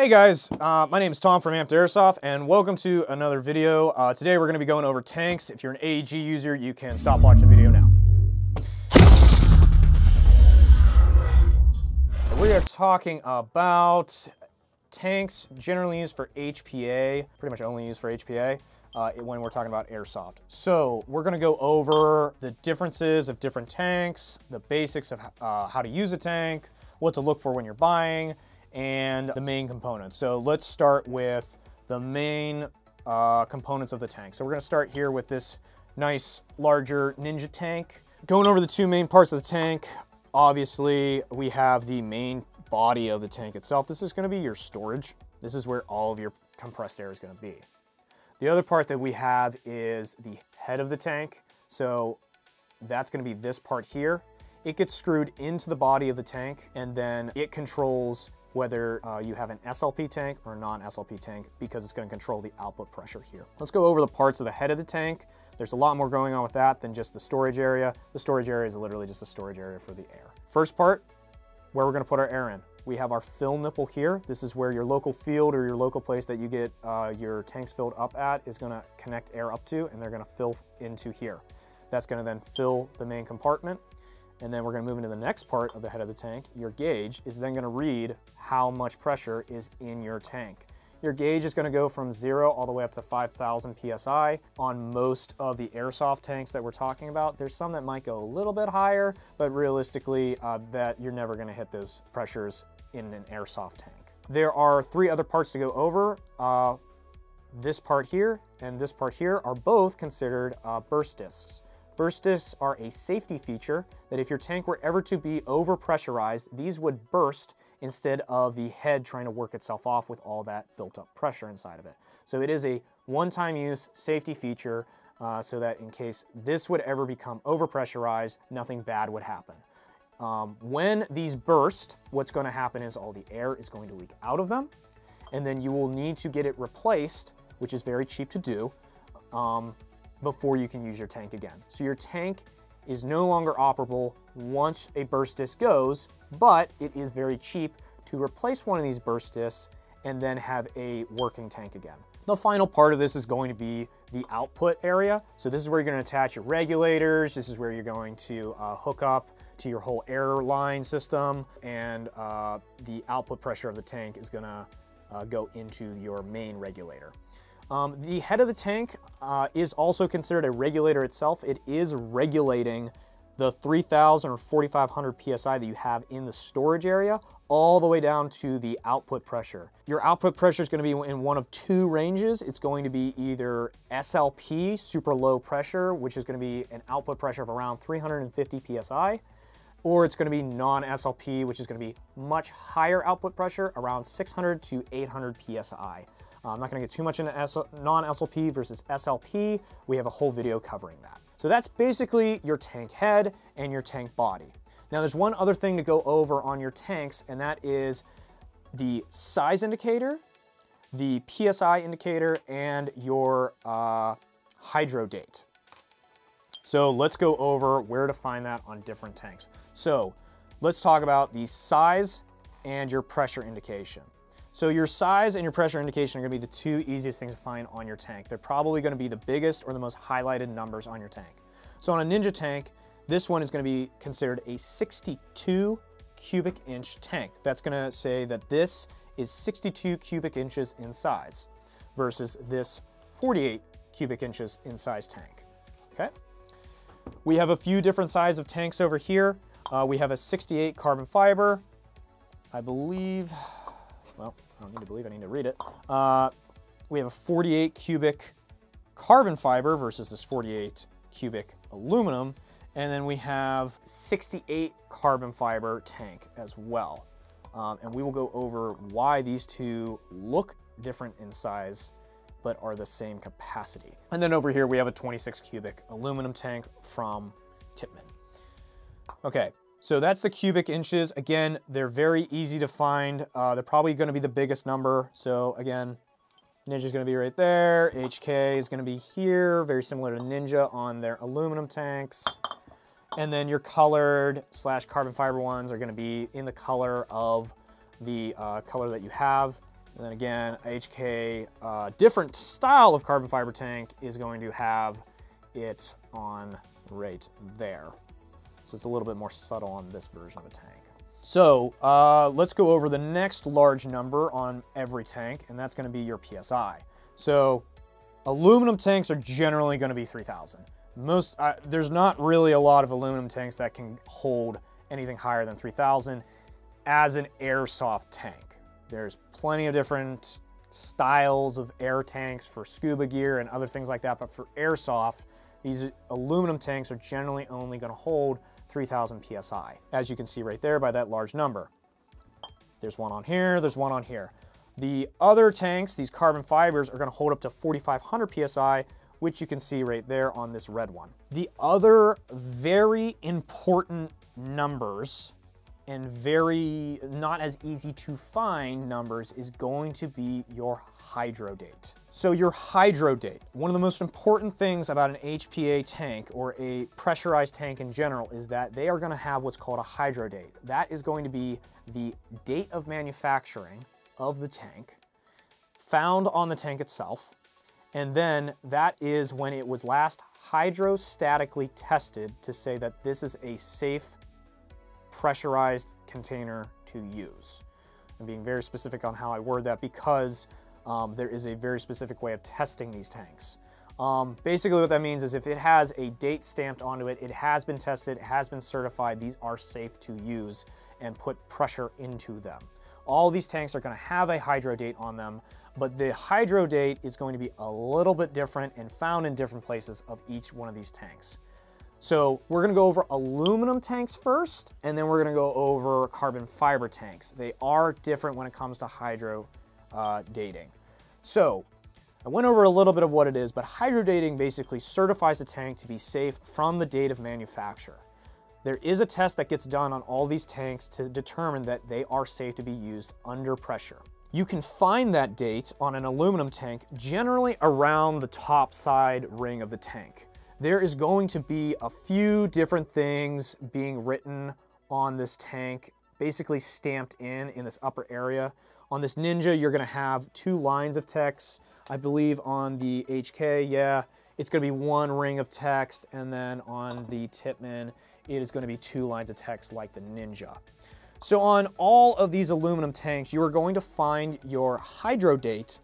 Hey guys, uh, my name is Tom from Amped Airsoft and welcome to another video. Uh, today we're going to be going over tanks. If you're an AEG user, you can stop watching the video now. We are talking about tanks generally used for HPA, pretty much only used for HPA. Uh, when we're talking about airsoft. So we're gonna go over the differences of different tanks, the basics of uh, how to use a tank, what to look for when you're buying, and the main components. So let's start with the main uh, components of the tank. So we're gonna start here with this nice larger Ninja tank. Going over the two main parts of the tank, obviously we have the main body of the tank itself. This is gonna be your storage. This is where all of your compressed air is gonna be. The other part that we have is the head of the tank. So that's gonna be this part here. It gets screwed into the body of the tank and then it controls whether uh, you have an SLP tank or a non-SLP tank because it's gonna control the output pressure here. Let's go over the parts of the head of the tank. There's a lot more going on with that than just the storage area. The storage area is literally just a storage area for the air. First part, where we're gonna put our air in. We have our fill nipple here. This is where your local field or your local place that you get uh, your tanks filled up at is gonna connect air up to and they're gonna fill into here. That's gonna then fill the main compartment. And then we're gonna move into the next part of the head of the tank. Your gauge is then gonna read how much pressure is in your tank. Your gauge is gonna go from zero all the way up to 5,000 PSI. On most of the airsoft tanks that we're talking about, there's some that might go a little bit higher, but realistically, uh, that you're never gonna hit those pressures in an airsoft tank. There are three other parts to go over. Uh, this part here and this part here are both considered uh, burst discs. Burst discs are a safety feature that if your tank were ever to be over pressurized, these would burst instead of the head trying to work itself off with all that built up pressure inside of it. So it is a one-time use safety feature uh, so that in case this would ever become over pressurized, nothing bad would happen. Um, when these burst, what's going to happen is all the air is going to leak out of them, and then you will need to get it replaced, which is very cheap to do, um, before you can use your tank again. So your tank is no longer operable once a burst disc goes, but it is very cheap to replace one of these burst discs and then have a working tank again. The final part of this is going to be the output area. So this is where you're gonna attach your regulators. This is where you're going to uh, hook up to your whole airline system and uh, the output pressure of the tank is gonna uh, go into your main regulator. Um, the head of the tank uh, is also considered a regulator itself. It is regulating the 3000 or 4500 PSI that you have in the storage area all the way down to the output pressure. Your output pressure is going to be in one of two ranges. It's going to be either SLP, super low pressure, which is going to be an output pressure of around 350 PSI, or it's going to be non-SLP, which is going to be much higher output pressure, around 600 to 800 PSI. Uh, I'm not gonna get too much into non-SLP versus SLP. We have a whole video covering that. So that's basically your tank head and your tank body. Now there's one other thing to go over on your tanks and that is the size indicator, the PSI indicator, and your uh, hydro date. So let's go over where to find that on different tanks. So let's talk about the size and your pressure indication. So your size and your pressure indication are gonna be the two easiest things to find on your tank. They're probably gonna be the biggest or the most highlighted numbers on your tank. So on a Ninja tank, this one is gonna be considered a 62 cubic inch tank. That's gonna say that this is 62 cubic inches in size versus this 48 cubic inches in size tank, okay? We have a few different size of tanks over here. Uh, we have a 68 carbon fiber. I believe well, I don't need to believe, I need to read it. Uh, we have a 48 cubic carbon fiber versus this 48 cubic aluminum. And then we have 68 carbon fiber tank as well. Um, and we will go over why these two look different in size, but are the same capacity. And then over here, we have a 26 cubic aluminum tank from Tippmann. Okay, so that's the cubic inches. Again, they're very easy to find. Uh, they're probably gonna be the biggest number. So again, Ninja's gonna be right there. HK is gonna be here, very similar to Ninja on their aluminum tanks. And then your colored slash carbon fiber ones are gonna be in the color of the uh, color that you have. And then again, HK, uh, different style of carbon fiber tank is going to have it on right there. So it's a little bit more subtle on this version of a tank. So uh, let's go over the next large number on every tank, and that's gonna be your PSI. So aluminum tanks are generally gonna be 3,000. Most, uh, there's not really a lot of aluminum tanks that can hold anything higher than 3,000 as an airsoft tank. There's plenty of different styles of air tanks for scuba gear and other things like that, but for airsoft, these aluminum tanks are generally only gonna hold 3,000 PSI, as you can see right there by that large number. There's one on here, there's one on here. The other tanks, these carbon fibers, are gonna hold up to 4,500 PSI, which you can see right there on this red one. The other very important numbers and very not as easy to find numbers is going to be your hydro date. So your hydro date, one of the most important things about an HPA tank or a pressurized tank in general is that they are gonna have what's called a hydro date. That is going to be the date of manufacturing of the tank found on the tank itself. And then that is when it was last hydrostatically tested to say that this is a safe pressurized container to use. I'm being very specific on how I word that because um, there is a very specific way of testing these tanks. Um, basically what that means is if it has a date stamped onto it, it has been tested, has been certified, these are safe to use and put pressure into them. All these tanks are gonna have a hydro date on them, but the hydro date is going to be a little bit different and found in different places of each one of these tanks. So we're gonna go over aluminum tanks first, and then we're gonna go over carbon fiber tanks. They are different when it comes to hydro uh, dating. So I went over a little bit of what it is, but hydro dating basically certifies a tank to be safe from the date of manufacture. There is a test that gets done on all these tanks to determine that they are safe to be used under pressure. You can find that date on an aluminum tank generally around the top side ring of the tank there is going to be a few different things being written on this tank, basically stamped in in this upper area. On this Ninja, you're gonna have two lines of text. I believe on the HK, yeah, it's gonna be one ring of text, and then on the Tippmann, it is gonna be two lines of text like the Ninja. So on all of these aluminum tanks, you are going to find your hydro date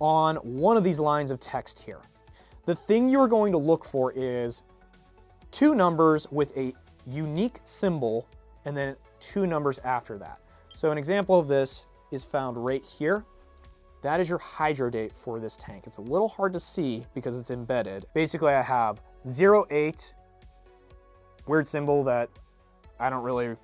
on one of these lines of text here. The thing you're going to look for is two numbers with a unique symbol and then two numbers after that. So an example of this is found right here. That is your hydro date for this tank. It's a little hard to see because it's embedded. Basically, I have 08, weird symbol that I don't really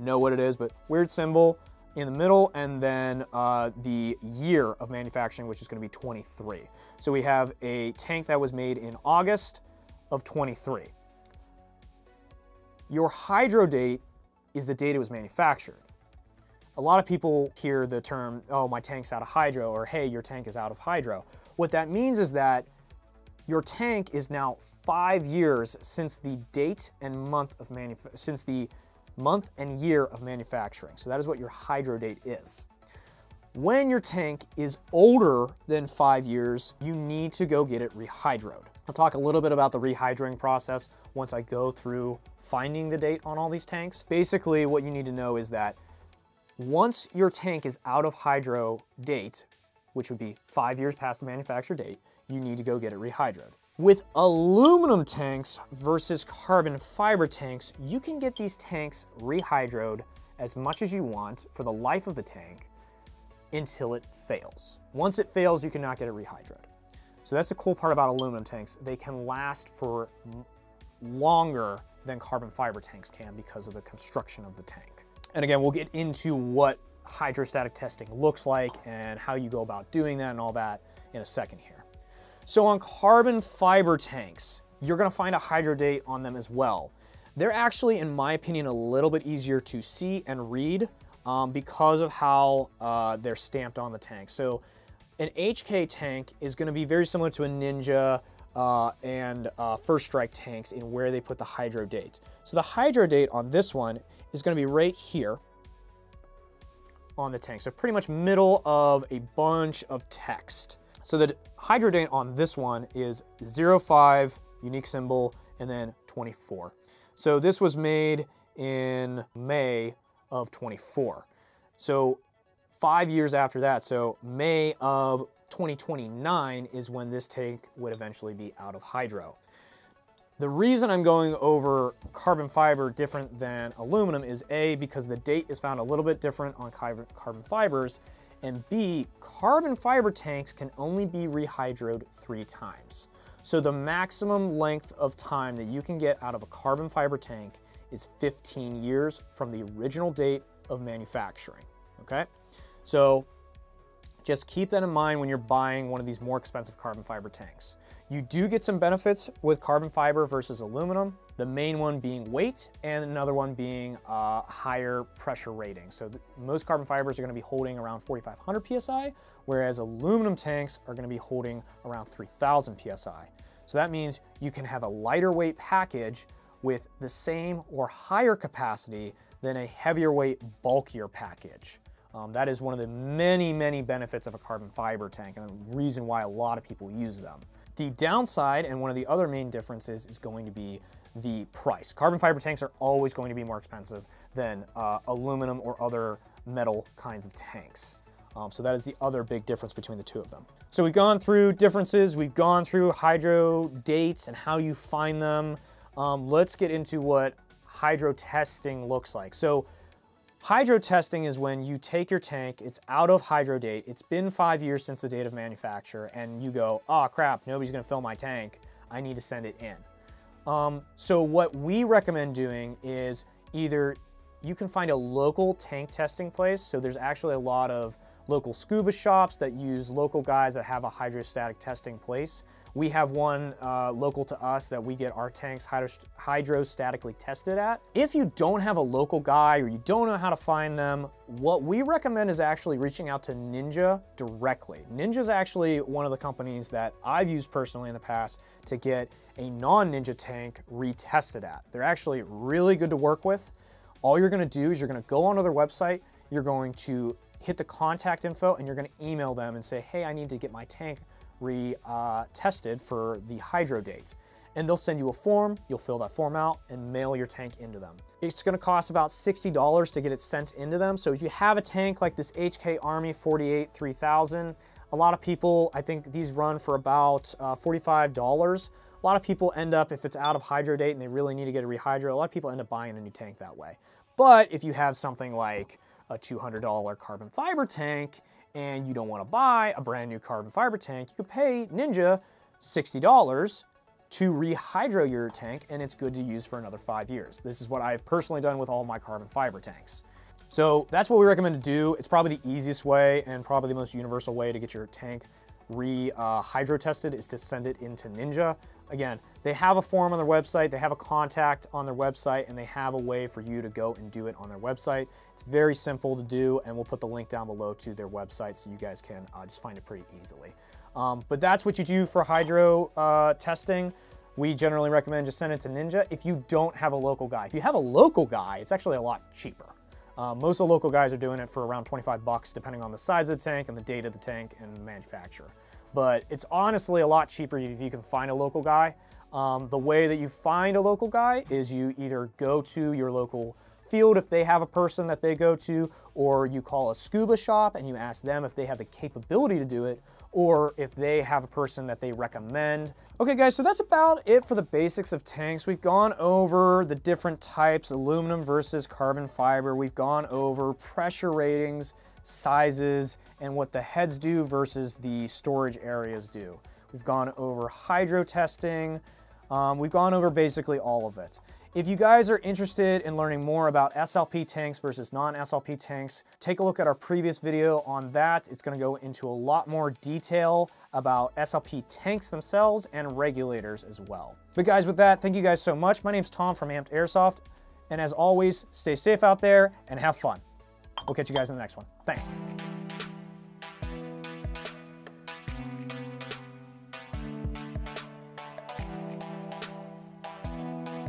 know what it is, but weird symbol, in the middle, and then uh, the year of manufacturing, which is gonna be 23. So we have a tank that was made in August of 23. Your hydro date is the date was manufactured. A lot of people hear the term, oh, my tank's out of hydro, or hey, your tank is out of hydro. What that means is that your tank is now five years since the date and month of since the month and year of manufacturing. So that is what your hydro date is. When your tank is older than five years, you need to go get it rehydroed. I'll talk a little bit about the rehydroing process once I go through finding the date on all these tanks. Basically, what you need to know is that once your tank is out of hydro date, which would be five years past the manufacture date, you need to go get it rehydrated. With aluminum tanks versus carbon fiber tanks, you can get these tanks rehydroed as much as you want for the life of the tank until it fails. Once it fails, you cannot get it rehydroed. So that's the cool part about aluminum tanks. They can last for longer than carbon fiber tanks can because of the construction of the tank. And again, we'll get into what hydrostatic testing looks like and how you go about doing that and all that in a second here. So on carbon fiber tanks, you're gonna find a hydro date on them as well. They're actually, in my opinion, a little bit easier to see and read um, because of how uh, they're stamped on the tank. So an HK tank is gonna be very similar to a Ninja uh, and uh, First Strike tanks in where they put the hydro date. So the hydro date on this one is gonna be right here on the tank. So pretty much middle of a bunch of text. So the hydro date on this one is 05, unique symbol, and then 24. So this was made in May of 24. So five years after that, so May of 2029 is when this tank would eventually be out of hydro. The reason I'm going over carbon fiber different than aluminum is A, because the date is found a little bit different on carbon fibers, and B, carbon fiber tanks can only be rehydroed three times. So the maximum length of time that you can get out of a carbon fiber tank is 15 years from the original date of manufacturing, okay? So just keep that in mind when you're buying one of these more expensive carbon fiber tanks. You do get some benefits with carbon fiber versus aluminum, the main one being weight and another one being uh, higher pressure rating. So most carbon fibers are gonna be holding around 4,500 PSI, whereas aluminum tanks are gonna be holding around 3,000 PSI. So that means you can have a lighter weight package with the same or higher capacity than a heavier weight, bulkier package. Um, that is one of the many, many benefits of a carbon fiber tank and the reason why a lot of people use them. The downside and one of the other main differences is going to be the price. Carbon fiber tanks are always going to be more expensive than uh, aluminum or other metal kinds of tanks. Um, so that is the other big difference between the two of them. So we've gone through differences, we've gone through hydro dates and how you find them. Um, let's get into what hydro testing looks like. So Hydro testing is when you take your tank, it's out of hydro date, it's been five years since the date of manufacture, and you go, oh crap, nobody's gonna fill my tank, I need to send it in. Um, so what we recommend doing is either you can find a local tank testing place, so there's actually a lot of local scuba shops that use local guys that have a hydrostatic testing place. We have one uh, local to us that we get our tanks hydrostatically tested at. If you don't have a local guy or you don't know how to find them, what we recommend is actually reaching out to Ninja directly. Ninja is actually one of the companies that I've used personally in the past to get a non-Ninja tank retested at. They're actually really good to work with. All you're gonna do is you're gonna go onto their website, you're going to hit the contact info and you're gonna email them and say, hey, I need to get my tank re-tested uh, for the hydro date. And they'll send you a form, you'll fill that form out and mail your tank into them. It's gonna cost about $60 to get it sent into them. So if you have a tank like this HK Army 48 3000, a lot of people, I think these run for about uh, $45. A lot of people end up, if it's out of hydro date and they really need to get a rehydrate, a lot of people end up buying a new tank that way. But if you have something like a $200 carbon fiber tank and you don't want to buy a brand new carbon fiber tank, you could pay Ninja $60 to rehydro your tank and it's good to use for another five years. This is what I've personally done with all my carbon fiber tanks. So that's what we recommend to do. It's probably the easiest way and probably the most universal way to get your tank re-hydro uh, tested is to send it into Ninja. Again, they have a form on their website, they have a contact on their website, and they have a way for you to go and do it on their website. It's very simple to do, and we'll put the link down below to their website so you guys can uh, just find it pretty easily. Um, but that's what you do for hydro uh, testing. We generally recommend just send it to Ninja if you don't have a local guy. If you have a local guy, it's actually a lot cheaper. Uh, most of the local guys are doing it for around 25 bucks, depending on the size of the tank and the date of the tank and the manufacturer. But it's honestly a lot cheaper if you can find a local guy. Um, the way that you find a local guy is you either go to your local field if they have a person that they go to, or you call a scuba shop and you ask them if they have the capability to do it, or if they have a person that they recommend. Okay guys, so that's about it for the basics of tanks. We've gone over the different types, aluminum versus carbon fiber. We've gone over pressure ratings, sizes, and what the heads do versus the storage areas do. We've gone over hydro testing. Um, we've gone over basically all of it. If you guys are interested in learning more about SLP tanks versus non-SLP tanks, take a look at our previous video on that. It's gonna go into a lot more detail about SLP tanks themselves and regulators as well. But guys, with that, thank you guys so much. My name's Tom from Amped Airsoft, and as always, stay safe out there and have fun. We'll catch you guys in the next one. Thanks.